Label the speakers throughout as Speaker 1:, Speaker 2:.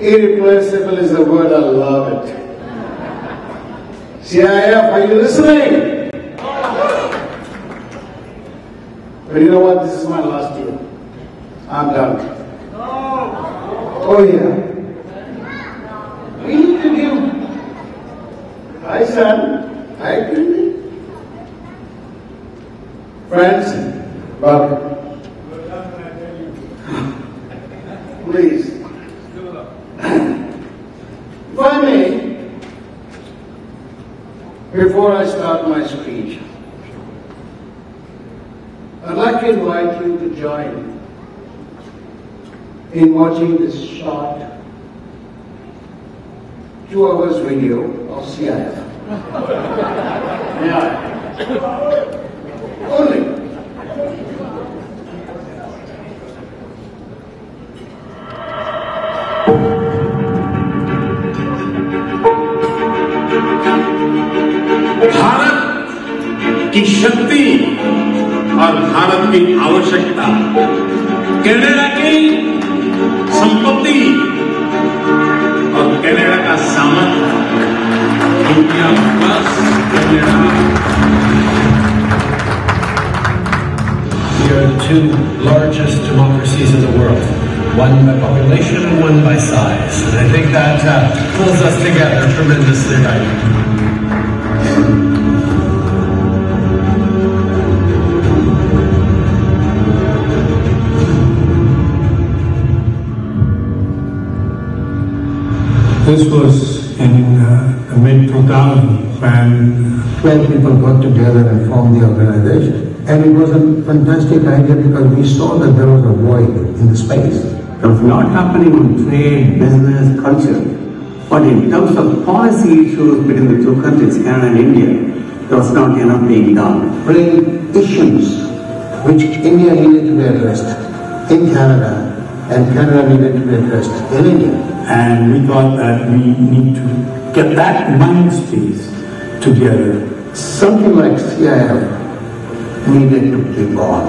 Speaker 1: Irreplaceable is the word, I love it. CIF, are you listening? But you know what? This is my last year. I'm done. Oh, yeah. We need to give. Hi, son. Hi, baby. Friends, welcome. Please. If I may, before I start my speech, I'd like to invite you to join in watching this short two hours video of CIF. yeah.
Speaker 2: two largest democracies in the world, one by population and one by size. And I think that uh, pulls us together tremendously right.
Speaker 3: This was in uh, the mid 2000s when
Speaker 4: 12 people got together and formed the organization. And it was a fantastic idea because we saw that there was a void in the space.
Speaker 5: It was not happening on trade, business, culture. But in terms of policy issues between the two countries, Canada and India, there was not enough being done.
Speaker 4: Bring issues which India needed to be addressed in Canada and Canada needed to be addressed in India.
Speaker 3: and we thought that we need to get that mind space together.
Speaker 4: Something like CIF needed to born.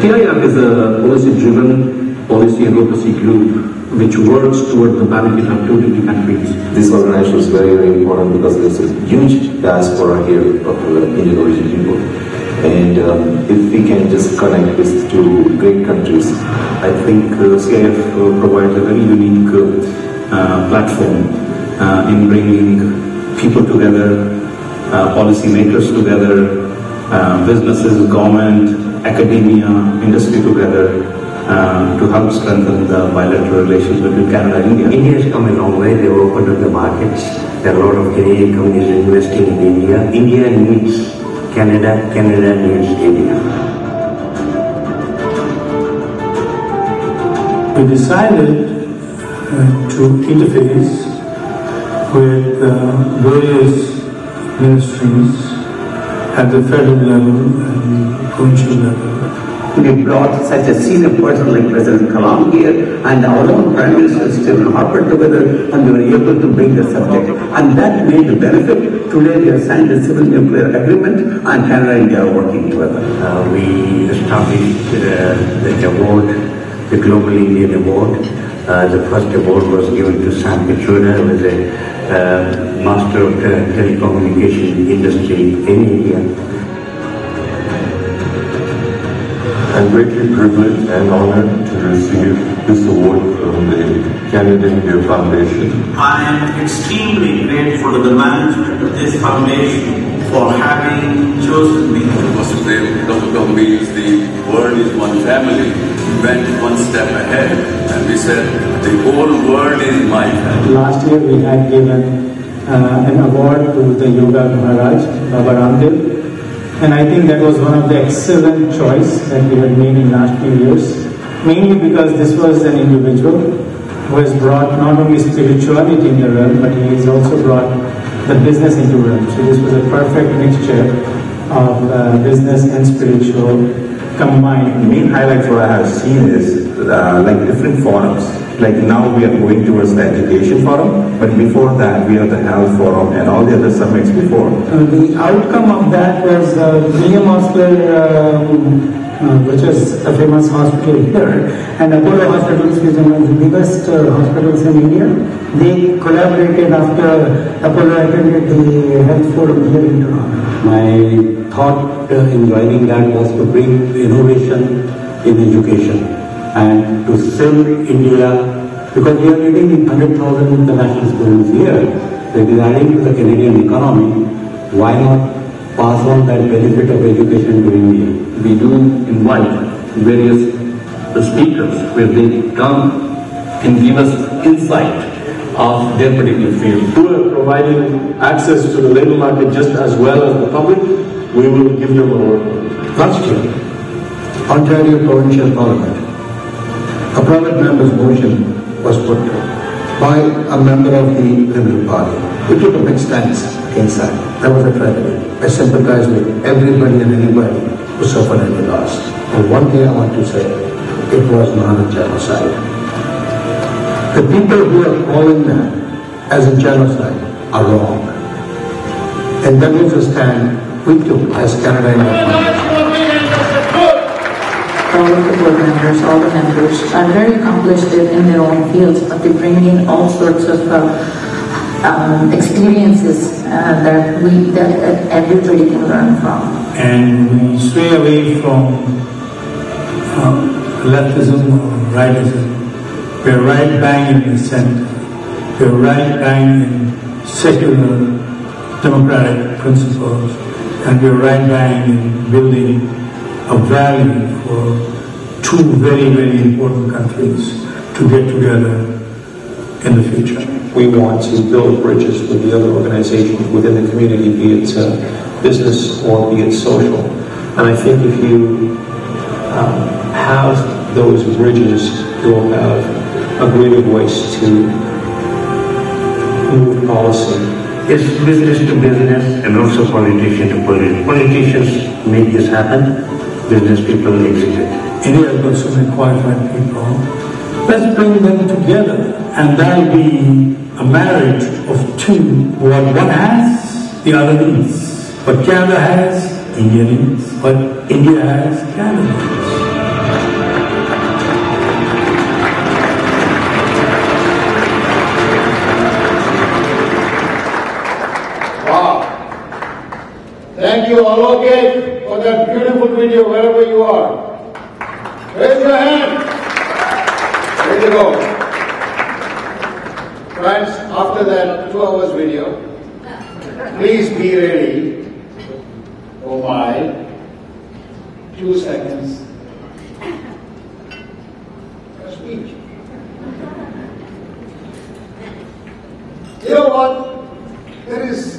Speaker 5: CIF is a policy-driven policy advocacy group which works toward the benefit of two different countries.
Speaker 6: This organization is very, very important because there's a huge diaspora here of Indian origin people. And um, if we can just connect these two great countries, I think uh, CIF uh, provides a very unique uh, uh, platform in bringing people together, uh, policymakers together, uh, businesses, government, academia, industry together uh, to help strengthen the bilateral relations between Canada and India.
Speaker 5: India has come a long way. They've opened up the markets. There are a lot of Canadian companies investing in India. India needs Canada. Canada needs India.
Speaker 3: We decided uh, to interface with uh, various ministries at the federal level and provincial level.
Speaker 5: We brought such a senior person like President Kalam here and our own Prime Minister Stephen Harper together and we were able to bring the subject. And that made the benefit. Today we have signed a civil nuclear agreement and Canada and India are working together. Uh, we established uh, the award, the Global Indian Award. Uh, the first award was given to Sam Pitroda, who is a uh, master of the telecommunication industry in India.
Speaker 6: I'm greatly privileged and honored to receive this award from the Canada India Foundation.
Speaker 7: I am extremely grateful to the management of this foundation for having chosen me.
Speaker 8: The world is one family. We went one step ahead and we said, the whole world is my family.
Speaker 3: Last year we had given uh, an award to the Yoga Maharaj, Baba Ramdev. And I think that was one of the excellent choice that we had made in last few years. Mainly because this was an individual who has brought not only spirituality in the realm, but he has also brought the business into the realm. So this was a perfect mixture of uh, business and spiritual combined.
Speaker 9: The main highlights what I have seen is uh, like different forums. Like now we are going towards the education forum, but before that we have the health forum and all the other summits before.
Speaker 3: Uh, the outcome of that was uh, William Osler um, uh, which is a famous hospital here, and Apollo Hospitals which is one of the biggest uh, hospitals in India. They collaborated after Apollo attended the health forum here in Toronto.
Speaker 10: My thought uh, in joining that was to bring innovation in education and to sell India because we are getting 100,000 international students here. So it is adding to the Canadian economy. Why not pass on that benefit of education to India?
Speaker 11: We do invite various speakers where they come and give us insight of their particular field.
Speaker 12: Who are providing access to the labor market just as well as the public, we will give a word.
Speaker 4: Last year, Ontario Provincial Parliament, a private member's motion was put by a member of the Liberal Party. We took a big stance against that. That was a tragedy. I sympathize with everybody and anybody who suffered any loss. And one thing I want to say, it was not a genocide. The people who are calling that as a genocide are wrong. And that was a stand we took as Canada
Speaker 13: all of the board members, all the members are very accomplished in their own fields, but they bring in all sorts of uh, um, experiences uh, that we that everybody can learn from.
Speaker 14: And we stray away from uh, leftism or rightism. We're right bang in the center. We're right bang in secular democratic principles, and we're right bang in building a value for two very, very important countries to get together in the future.
Speaker 12: We want to build bridges with the other organizations within the community, be it uh, business or be it social. And I think if you um, have those bridges, you'll have a greater voice to move policy.
Speaker 5: It's business to business and also politician to politician. Politicians make this happen business people exited.
Speaker 14: India has got so many qualified people. Let's bring them together, and that'll be a marriage of two. What one has, the other needs. What Canada has, India needs. What India has, Canada needs.
Speaker 1: Thank you, Alok, for that beautiful video wherever you are. Raise your hand. There you go. Friends, after that two hours video, please be ready for my two seconds speech. You know what? There is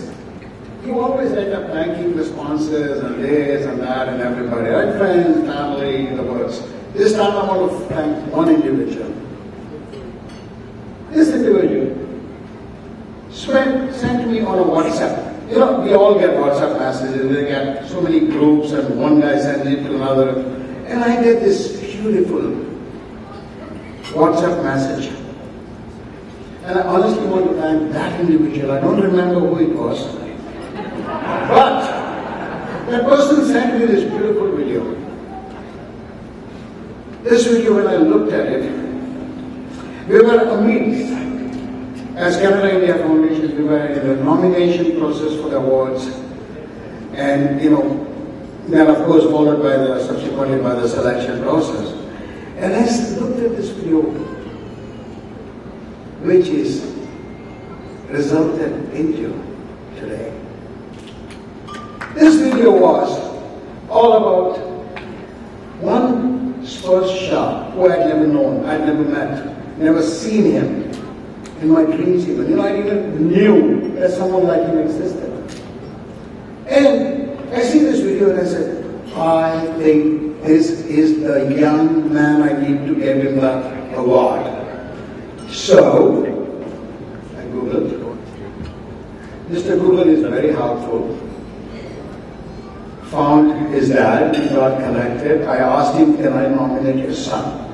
Speaker 1: you always end up thanking the sponsors and this and that and everybody, right? Friends, family, the works. Time I want to thank one individual. This individual sent, sent me on a WhatsApp. You know, we all get WhatsApp messages, we get so many groups, and one guy sends it to another. And I get this beautiful WhatsApp message. And I honestly want to thank that individual. I don't remember who it was. But that person sent me this beautiful video. This video, when I looked at it, we were amazed. As Canada India Foundation, we were in the nomination process for the awards, and you know, then of course followed by the subsequently by the selection process. And I looked at this video, which is resulted into today. This video was all about sports star who I'd never known, I'd never met, never seen him in my dreams even. You know, I didn't knew that someone like him existed. And I see this video and I said, I think this is the young man I need to give him the award. So, I Googled. Mr. Google is very helpful found his dad, we got connected. I asked him, can I nominate your son?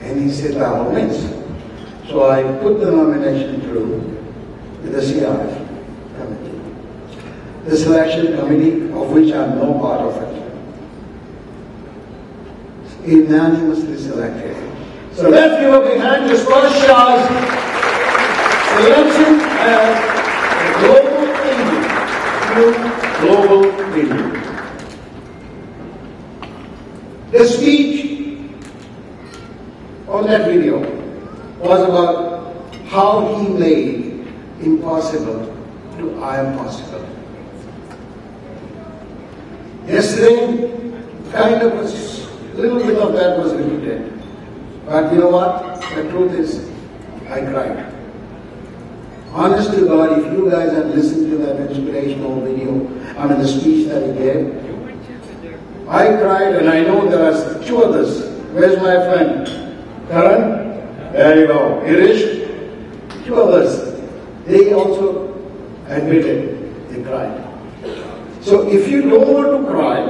Speaker 1: And he said, by all means. So I put the nomination through with the CIF committee. The selection committee, of which I'm no part of it. unanimously selected. So let's give a big hand to Shah's selection as Global Indian. Global Indian. The speech on that video was about how he made impossible to I am possible. Yesterday, kind of a little bit of that was repeated. But you know what? The truth is, I cried. Honest to God, if you guys had listened to that inspirational video, I mean the speech that he gave, I cried and I know there are two others. Where's my friend? Karan? There you go. Irish? Two others. They also admitted they cried. So if you don't want to cry,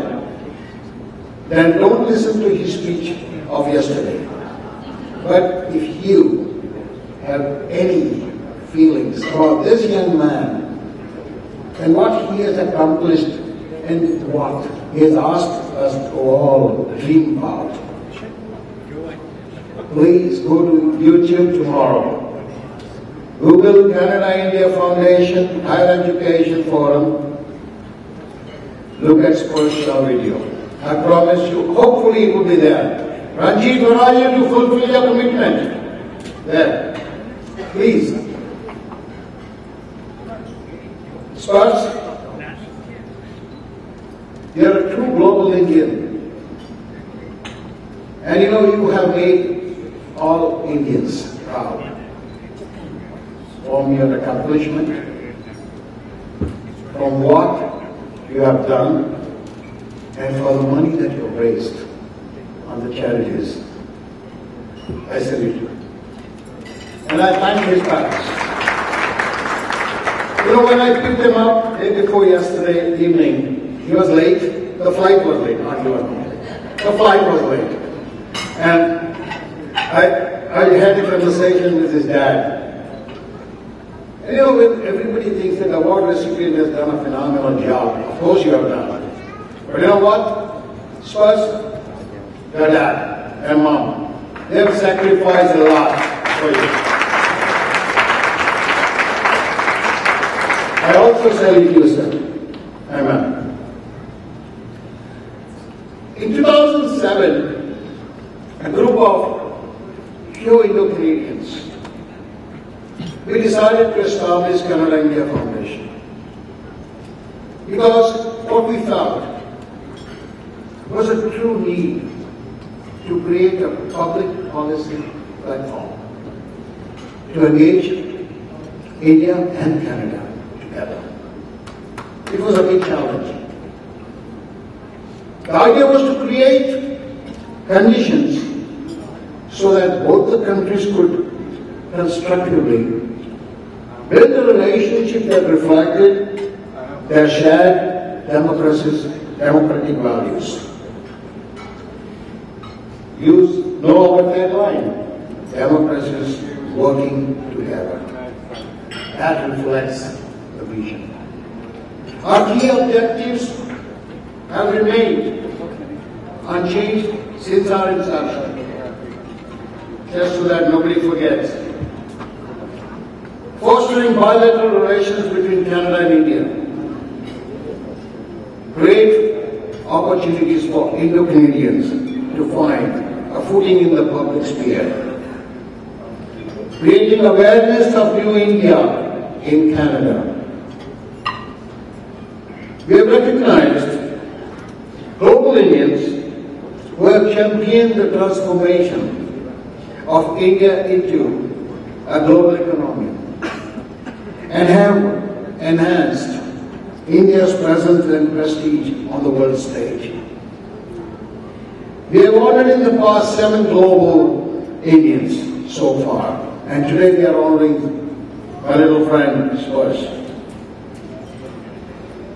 Speaker 1: then don't listen to his speech of yesterday. But if you have any feelings about this young man and what he has accomplished and what he has asked us to all dream about, please go to YouTube tomorrow. Google Canada India Foundation Higher Education Forum. Look at Shah video. I promise you, hopefully it will be there. Ranjit, where are you to fulfill your commitment? There. Please. Sparsh, you are true global Indian. And you know, you have made all Indians proud from your accomplishment, from what you have done, and for the money that you have raised on the charities. I salute you. And I thank his parents. You know, when I picked him up day before yesterday evening, he was late. The flight was late, not he was late. The flight was late. And I, I had a conversation with his dad. And you know, when everybody thinks that the award recipient has done a phenomenal job. Of course you have done. But you know what? Sparsh, your dad and mom, they have sacrificed a lot for you. I also salute you, sir. Amen. In 2007, a group of few Indo-Canadians, we decided to establish Canada India Foundation. Because what we felt was a true need to create a public policy platform to engage India and Canada together. It was a big challenge. The idea was to create conditions so that both the countries could constructively build a relationship that reflected their shared democracies, democratic values. Use no other line. Democracies working together. That reflects the vision. Our key objectives have remained unchanged since our inception. Just so that nobody forgets. Fostering bilateral relations between Canada and India. Create opportunities for Indo-Canadians to find a footing in the public sphere. Creating awareness of New India in Canada. We have recognized global Indians who have championed the transformation of India into a global economy and have enhanced India's presence and prestige on the world stage. We have honored in the past seven global Indians so far, and today we are honoring my little friend Sparsh.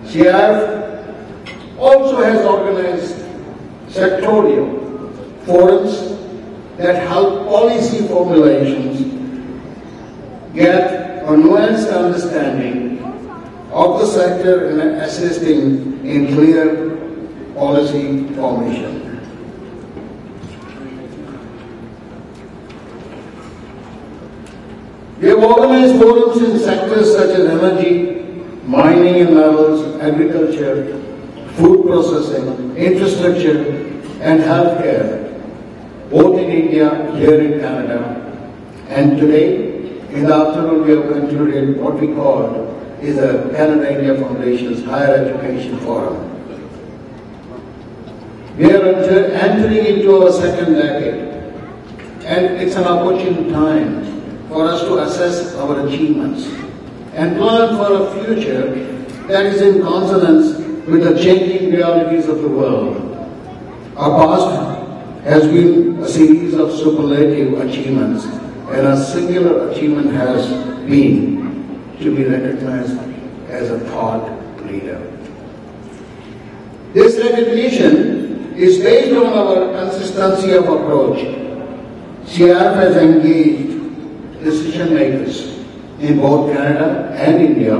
Speaker 1: CIF also has organized sectorial forums that help policy formulations get a nuanced understanding of the sector in assisting in clear policy formation. We have organized forums in sectors such as energy, mining and metals, agriculture, food processing, infrastructure and healthcare, both in India, here in Canada. And today, in the afternoon, we have concluded what we call is the Canada-India Foundation's Higher Education Forum. We are entering into our second decade, and it's an opportune time for us to assess our achievements and plan for a future that is in consonance with the changing realities of the world. Our past has been a series of superlative achievements, and a singular achievement has been to be recognized as a thought leader. This recognition is based on our consistency of approach. CIF has engaged decision makers in both Canada and India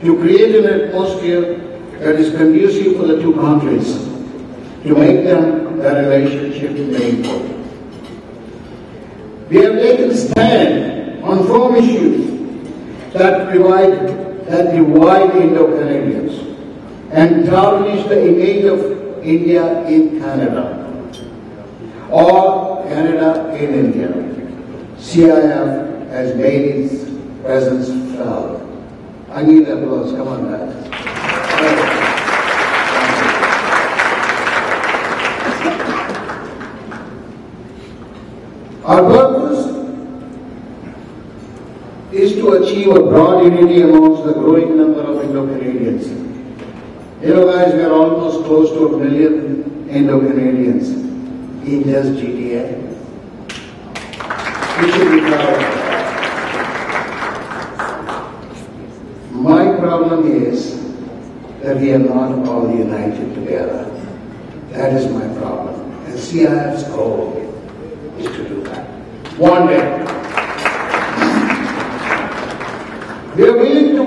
Speaker 1: to create an atmosphere that is conducive for the two countries to make them the relationship meaningful. We have taken stand on firm issues that divide, that divide Indo-Canadians and tarnish the image of India in Canada or Canada in India. CIF has made its presence felt. I need applause. Come on, guys. Our is to achieve a broad unity amongst the growing number of Indo-Canadians. You know, guys, we are almost close to a million Indo-Canadians in just GTA. We should be proud. My problem is that we are not all united together. That is my problem. And CIF's goal is to do that. One day.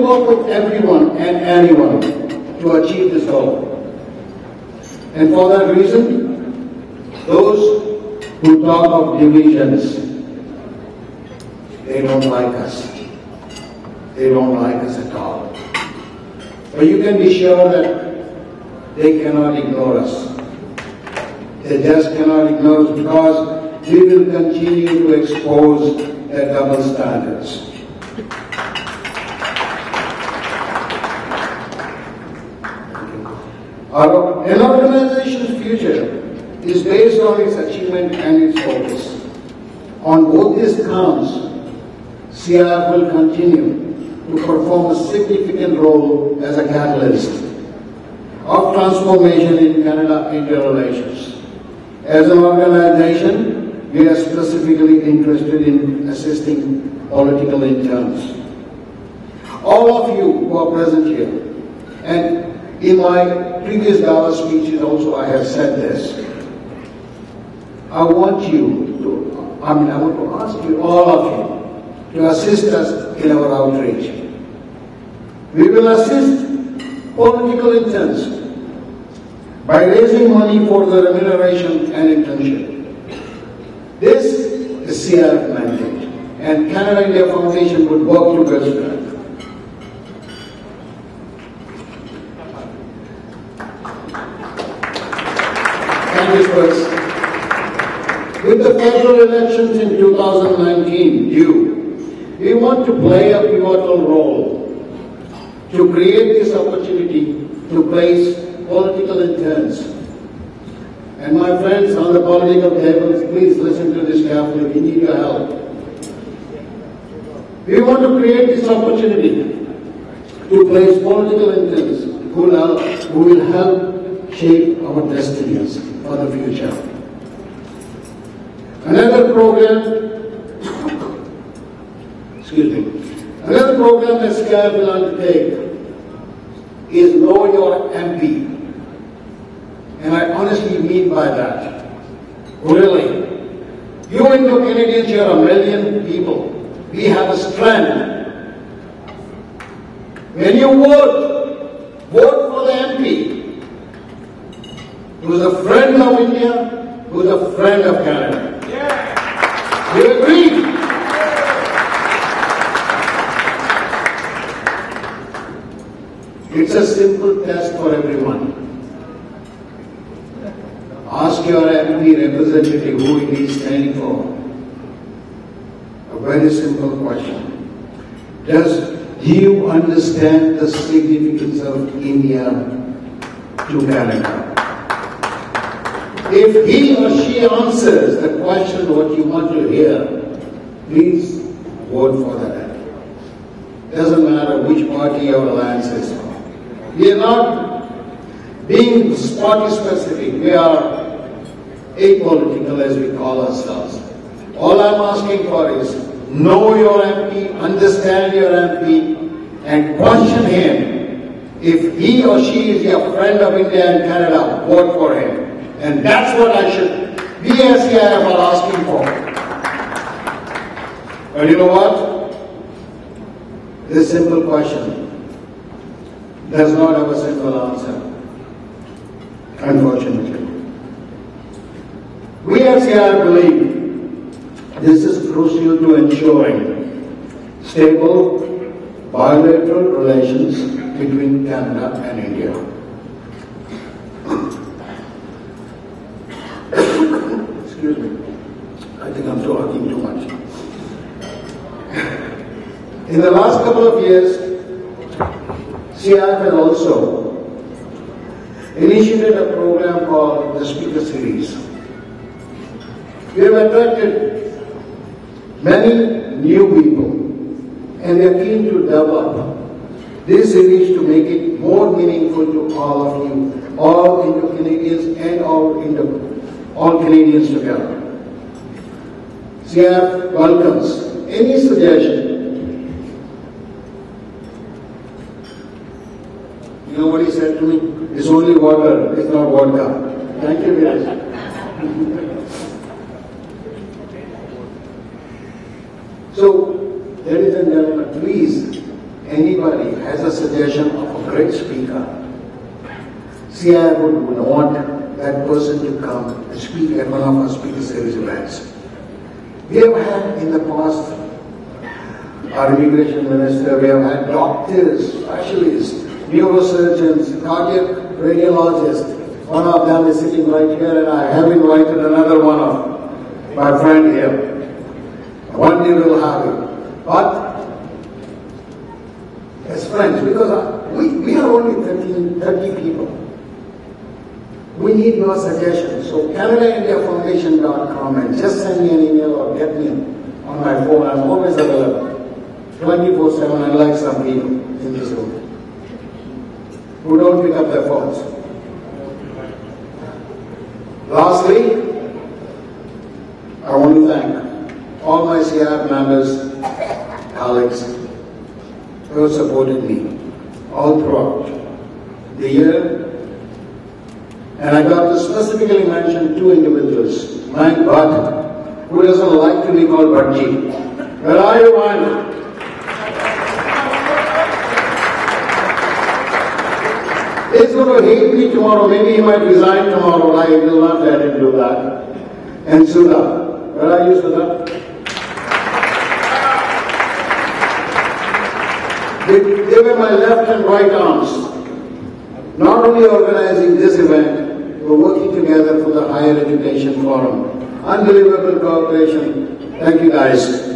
Speaker 1: Work with everyone and anyone to achieve this goal. And for that reason, those who talk of divisions, they don't like us. They don't like us at all. But you can be sure that they cannot ignore us. They just cannot ignore us because we will continue to expose their double standards. Our, an organization's future is based on its achievement and its focus. On both these counts, CIF will continue to perform a significant role as a catalyst of transformation in Canada-India relations. As an organization, we are specifically interested in assisting political interns. All of you who are present here, and in my previous Dallas speeches also I have said this, I want you to, I mean, I want to ask you, all of you, to assist us in our outreach. We will assist political interns by raising money for the remuneration and internship. This is CIF mandate, and Canada India Foundation would work towards that. Thank you, Sparsh. With the federal elections in 2019 due, we want to play a pivotal role to create this opportunity to place political interns. And my friends on the political tables, please listen to this carefully. We need your help. We want to create this opportunity to place political interns who will help, who will help shape our destinies for the future. Another program, excuse me, another program that SCAR will undertake is Know Your MP. And I honestly mean by that. Really. You Indo-Canadians, you're a million people. We have a strength. When you vote, vote for the MP who is a friend of India, who is a friend of Canada. You agree? A simple test for everyone. Ask your MP representative who he is standing for. A very simple question. Does he understand the significance of India to Canada? If he or she answers the question what you want to hear, please vote for that. Doesn't matter which party or alliance is. We are not being party specific. We are apolitical as we call ourselves. All I'm asking for is know your MP, understand your MP, and question him. If he or she is a friend of India and Canada, vote for him. And that's what I should, we as CIF are asking for. And you know what? This simple question does not have a simple answer, unfortunately. We at CIF believe this is crucial to ensuring stable bilateral relations between Canada and India. Excuse me. I think I'm talking too much. In the last couple of years, Has also initiated a program called the Speaker Series. We have attracted many new people and we are keen to develop this series to make it more meaningful to all of you, all Indo-Canadians and all Indo all Canadians together. CIF welcomes any suggestion. He said to me? It's only water, it's not vodka. Thank you much. So, ladies and gentlemen, please, anybody has a suggestion of a great speaker, See, I would want that person to come and speak at one of our speaker series events. We have had in the past our immigration minister, we have had doctors, specialists, neurosurgeons, cardiac radiologists. One of them is sitting right here and I have invited another one of my friend here. One day we'll have it. But as friends, because we, we are only 13, 30 people. We need your suggestions. So CanadaIndiaFoundation.com and just send me an email or get me on my phone. I'm always available. 24-7 unlike some people in this who don't pick up their phones. Lastly, I want to thank all my CIF members, colleagues, who supported me all throughout the year and I got to specifically mention two individuals. Mike Bhatt, who doesn't like to be called Bhattji. Where are you, man? He's going to hate me tomorrow. Maybe he might resign tomorrow. I will not let him do that. And Sudha. Where are you, Sudha? They, they were my left and right arms. Not only organizing this event, we're working together for the Higher Education Forum. Unbelievable cooperation. Thank you guys.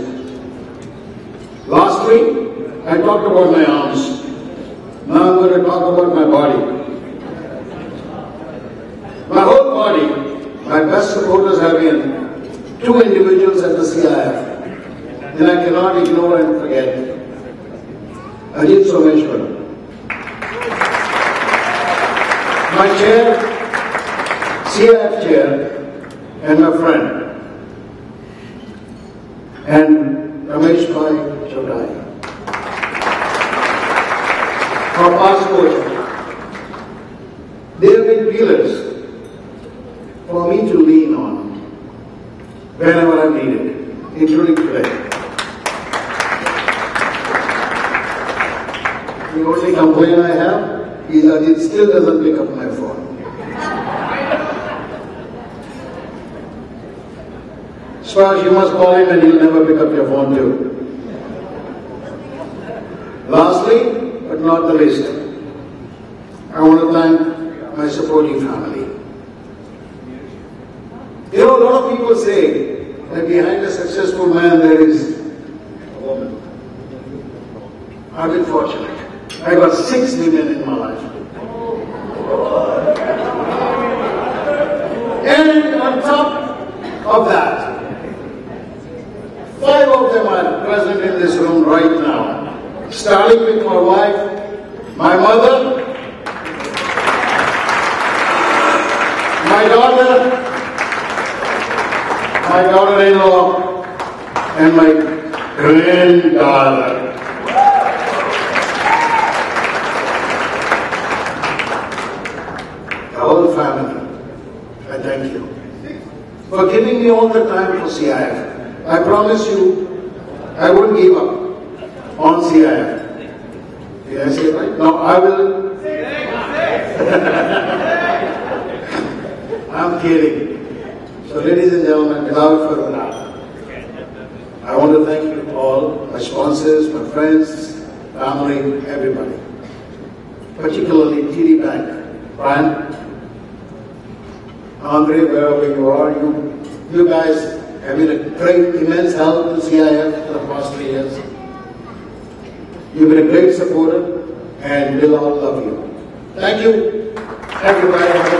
Speaker 1: Last week, I talked about my arms. Now I'm going to talk about my body. My whole body, my best supporters have been two individuals at the CIF. And I cannot ignore and forget. Ajit Someshwar. My chair, CIF chair, and my friend. And Ramesh Bhai Chotai. Our past coach. They have been pillars for me to lean on whenever I need it, including today. The only complaint I have is that uh, it still doesn't pick up my phone. Sparsh, you must call him and he'll never pick up your phone too. Lastly, but not the least, I want to thank my supporting family. You know, a lot of people say that behind a successful man there is a woman. I've been fortunate. I got six women in my life. And on top of that, five of them are present in this room right now. Starting with my wife, my mother, my daughter, my daughter-in-law, and my granddaughter. The whole family, I thank you for giving me all the time for CIF. I promise you, I won't give up on CIF. Did I say right? No, I will. I'm kidding. So, ladies and gentlemen, without further ado, want to thank you all, my sponsors, my friends, family, everybody. Particularly TD Bank. Brian, Andre, wherever you are, you, you guys have been a great, immense help to CIF for the past three years. You've been a great supporter, and we'll all love you. Thank you, everybody.